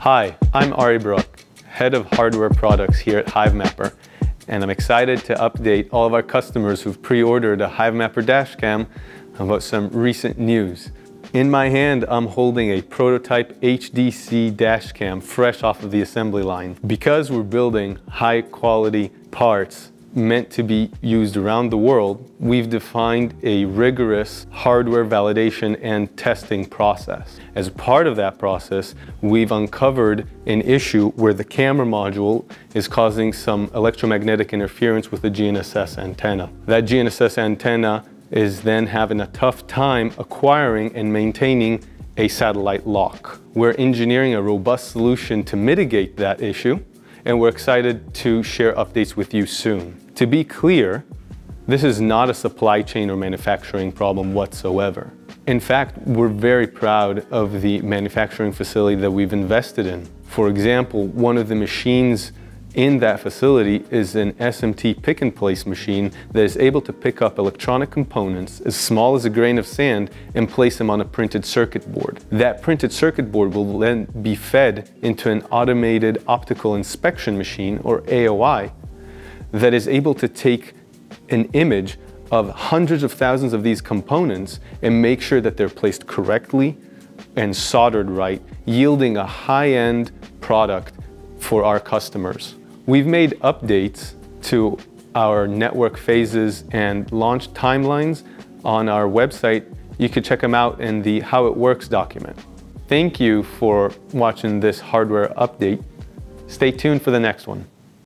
Hi, I'm Ari Bruck, Head of Hardware Products here at HiveMapper, and I'm excited to update all of our customers who've pre-ordered a HiveMapper dashcam about some recent news. In my hand, I'm holding a prototype HDC dashcam fresh off of the assembly line. Because we're building high quality parts meant to be used around the world, we've defined a rigorous hardware validation and testing process. As part of that process, we've uncovered an issue where the camera module is causing some electromagnetic interference with the GNSS antenna. That GNSS antenna is then having a tough time acquiring and maintaining a satellite lock. We're engineering a robust solution to mitigate that issue, and we're excited to share updates with you soon. To be clear, this is not a supply chain or manufacturing problem whatsoever. In fact, we're very proud of the manufacturing facility that we've invested in. For example, one of the machines in that facility is an SMT pick and place machine that is able to pick up electronic components as small as a grain of sand and place them on a printed circuit board. That printed circuit board will then be fed into an automated optical inspection machine or AOI that is able to take an image of hundreds of thousands of these components and make sure that they're placed correctly and soldered right, yielding a high-end product for our customers. We've made updates to our network phases and launch timelines on our website. You can check them out in the How It Works document. Thank you for watching this hardware update. Stay tuned for the next one.